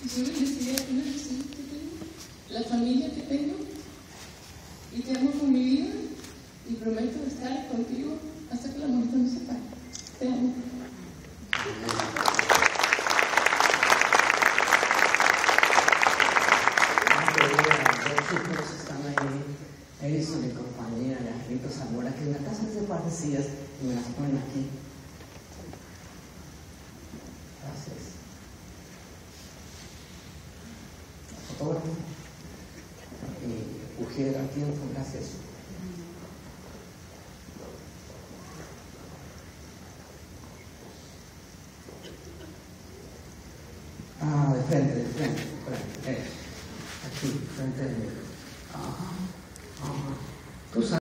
una necesidad, una necesidad que tengo, la familia que tengo, y te amo con mi vida, y prometo estar contigo hasta que la muerte nos separe. Te amo. Eso, mi compañera, la gente Zamora, que en las casas de parecidas me las ponen aquí. Fotógrafa y Ujiera tiempo, gracias. Ah, de frente, de frente, de frente. Eh, aquí, frente de mí.